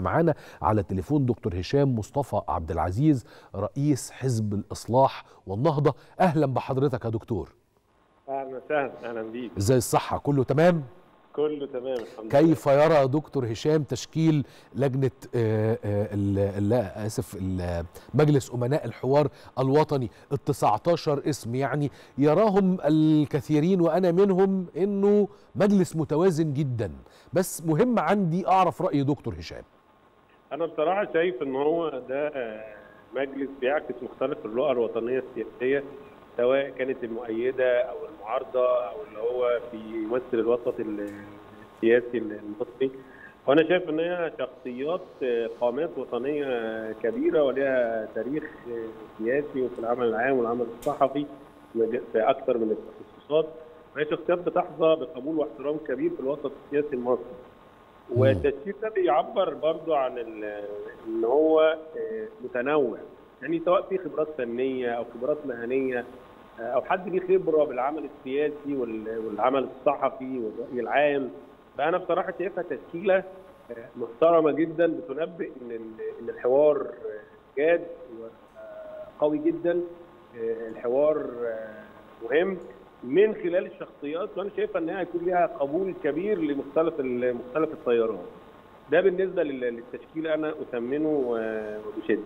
معانا على التليفون دكتور هشام مصطفى عبد العزيز رئيس حزب الإصلاح والنهضة. أهلا بحضرتك يا دكتور. أهلا وسهلا أهلا بيك. إزاي الصحة كله تمام؟ كله تمام الحمد كيف يرى دكتور هشام تشكيل لجنة آه، آه، ال- لا ال- مجلس أمناء الحوار الوطني ال 19 اسم؟ يعني يراهم الكثيرين وأنا منهم إنه مجلس متوازن جدا. بس مهم عندي أعرف رأي دكتور هشام. أنا بصراحة شايف إن هو ده آه، مجلس بيعكس مختلف الرؤى الوطنية السياسية سواء كانت المؤيدة أو المعارضة أو اللي هو بيمثل الوسط السياسي المصري. وأنا شايف إن هي شخصيات آه، قامات وطنية كبيرة ولها تاريخ آه، سياسي وفي العمل العام والعمل الصحفي في أكثر من التخصصات. وهي شخصيات بتحظى بقبول واحترام كبير في الوسط السياسي المصري. والتشكيل ده بيعبر برضو عن إن هو آه، متنوع. يعني سواء في خبرات فنية أو خبرات مهنية آه، أو حد ليه خبرة بالعمل السياسي وال- والعمل الصحفي والرأي العام. فأنا بصراحة شايفها تشكيلة آه، محترمة جدا بتنبئ إن إن الحوار جاد وقوي جدا. الحوار مهم. من خلال الشخصيات وأنا شايفه إنها هيكون لها قبول كبير لمختلف مختلف التيارات. ده بالنسبة لل- للتشكيل أنا أثمنه آه، وبشده.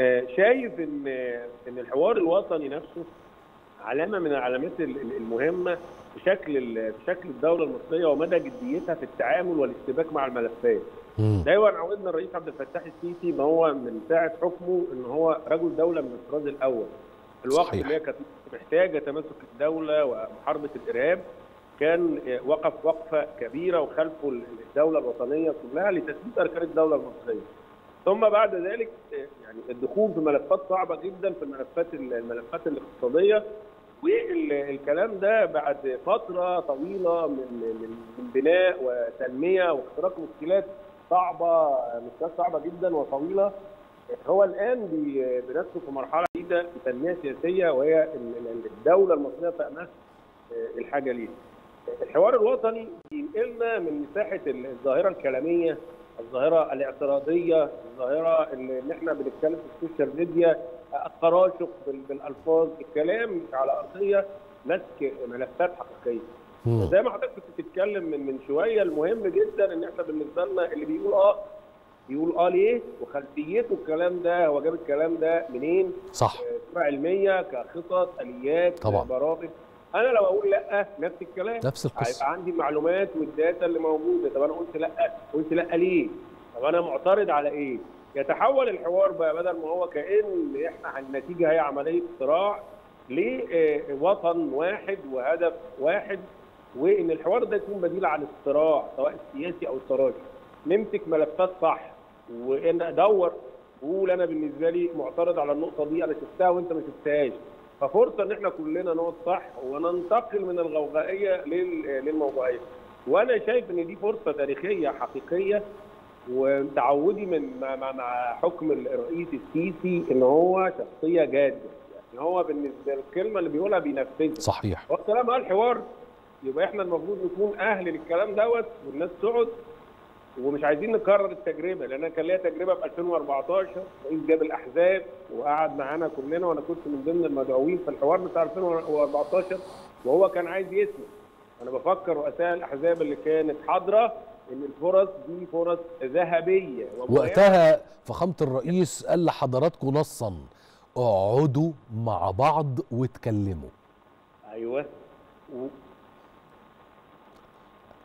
آه، شايف إن إن الحوار الوطني نفسه علامة من العلامات ال- ال- المهمة في شكل في شكل الدولة المصرية ومدى جديتها في التعامل والاشتباك مع الملفات. دايما عودنا الرئيس عبد الفتاح السيسي ما هو من ساعة حكمه إن هو رجل دولة من الطراز الأول. الوقت صحيح. اللي هي كانت محتاجة تماسك الدولة ومحاربة الارهاب كان وقف وقفة كبيرة وخلفه الدولة الوطنية كلها لتثبيت أركان الدولة المصرية. ثم بعد ذلك يعني الدخول في ملفات صعبة جدا في الملفات الملفات الاقتصادية والكلام ده بعد فترة طويلة من من بناء وتنمية واختراق مشكلات صعبة مشكلات صعبة جدا وطويلة هو الآن بنفسه في مرحلة جديدة في تنمية سياسية وهي ال- ال- الدولة المصرية في امس آه، الحاجة ليها. الحوار الوطني بينقلنا من مساحة ال- الظاهرة الكلامية الظاهرة الاعتراضية الظاهرة اللي إحنا بنتكلم في ال social media التراشق بال- بالألفاظ الكلام على أرضية مسك ملفات حقيقية. زي ما حضرتك كنت بتتكلم من من شوية المهم جدا إن إحنا بالنسبة لنا اللي بيقول آه يقول آه ليه؟ وخلفيته الكلام ده هو جاب الكلام ده منين؟ صح. صوره علمية كخطط آليات طبعا. برامج. أنا لو أقول لأ نفس الكلام. نفس القصة. هيبقى عندي معلومات والداتا اللي موجودة. طب أنا قلت لأ. قلت لأ ليه؟ طب أنا معترض على إيه؟ يتحول الحوار بقى بدل ما هو كأن إحنا النتيجة هي عملية صراع لوطن واحد وهدف واحد وإن الحوار ده يكون بديل عن الصراع سواء السياسي أو التراجع نمسك ملفات صح وإن أدور وقول أنا بالنسبة لي معترض على النقطة دي أنا شفتها وأنت ما شفتهاش. ففرصة إن إحنا كلنا نقعد صح وننتقل من الغوغائية لل- للموضوعية. وأنا شايف إن دي فرصة تاريخية حقيقية. وتعودي من مع, حكم الرئيس السيسي إن هو شخصية جادة. يعني هو بالنسبة الكلمة اللي بيقولها بينفذها. صحيح. هو الكلام قال حوار يبقى إحنا المفروض نكون أهل للكلام دوت والناس تقعد. ومش عايزين نكرر التجربة لأن أنا كان ليا تجربة في 2014 رئيس جاب الأحزاب وقعد معانا كلنا وأنا كنت من ضمن المدعوين في الحوار بتاع 2014 وهو كان عايز يسمع. أنا بفكر رؤساء الأحزاب اللي كانت حاضرة إن الفرص دي فرص ذهبية. وقتها فخامة الرئيس قال لحضراتكم نصا اقعدوا مع بعض واتكلموا. أيوه. و-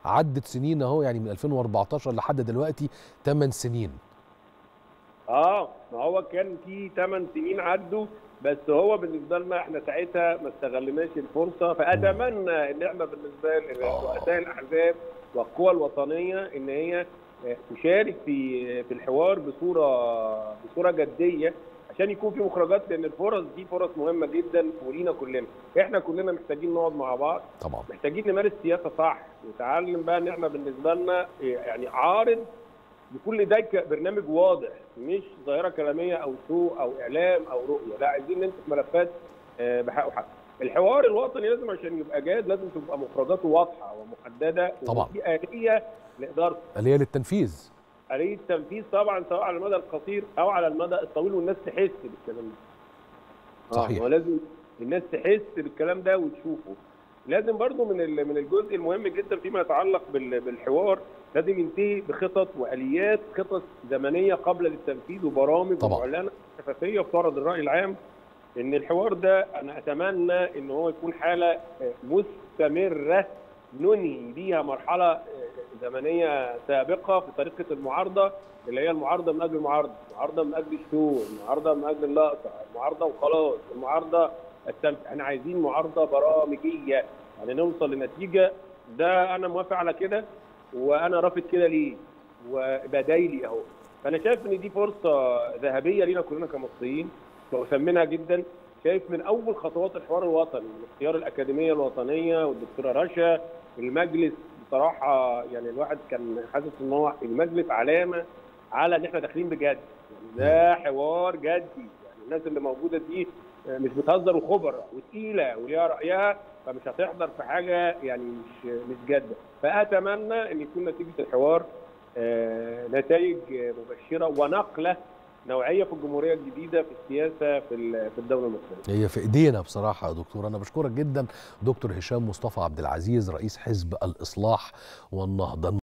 عدت سنين اهو يعني من 2014 لحد دلوقتي 8 سنين. آه ما هو كان في 8 سنين عدوا بس هو بالنسبة لنا إحنا ساعتها ما استغلناش الفرصة فأتمنى إن إحنا بالنسبة لرؤساء الأحزاب والقوى الوطنية إن هي آه، تشارك في في الحوار بصوره بصورة جدية عشان يكون في مخرجات لأن الفرص دي فرص مهمة جدا ولينا كلنا. إحنا كلنا محتاجين نقعد مع بعض. طبعا. محتاجين نمارس سياسة صح. نتعلم بقى إن إحنا بالنسبة لنا يعني عارض يكون لديك برنامج واضح مش ظاهرة كلامية أو شو أو إعلام أو رؤية. لا عايزين نمسك ملفات آه، بحق وحق الحوار الوطني لازم عشان يبقى جاد لازم تبقى مخرجاته واضحة ومحددة طبعا. وفي آلية لادارته اللي هي للتنفيذ. آلية تنفيذ طبعا سواء على المدى القصير أو على المدى الطويل والناس تحس بالكلام ده. صحيح. آه ولازم الناس تحس بالكلام ده وتشوفه. لازم برضو من من الجزء المهم جدا فيما يتعلق بال- بالحوار لازم ينتهي بخطط وآليات خطط زمنية قبل للتنفيذ وبرامج طبعا. ومعلنه شفافيه وتعرض الرأي العام إن الحوار ده أنا أتمنى إن هو يكون حالة آه، مستمرة ننهي بيها مرحلة آه، زمنية سابقة في طريقة المعارضة اللي هي المعارضة من أجل المعارضة، المعارضة من أجل الشو، المعارضة من أجل اللقطة، المعارضة وخلاص، المعارضة التنف... إحنا عايزين معارضة برامجية يعني نوصل لنتيجة. ده أنا موافق على كده وأنا رافض كده ليه؟ وبدايلي أهو. فأنا شايف إن دي فرصة ذهبية لينا كلنا كمصريين واثمنها جدا. شايف من أول خطوات الحوار الوطني من اختيار الأكاديمية الوطنية والدكتورة رشا المجلس بصراحة يعني الواحد كان حاسس إن هو المجلس علامة على إن إحنا داخلين بجد. يعني ده حوار جدي. يعني الناس اللي موجودة دي مش بتهزر وخبراء وتقيلة وليها رأيها فمش هتحضر في حاجة يعني مش مش جاده فأتمنى إن يكون نتيجة الحوار آه، نتائج مبشرة ونقلة نوعية في الجمهورية الجديدة في السياسة في في الدولة المصرية. هي في إيدينا بصراحة يا دكتور. أنا بشكرك جدا دكتور هشام مصطفى عبد العزيز رئيس حزب الإصلاح والنهضة.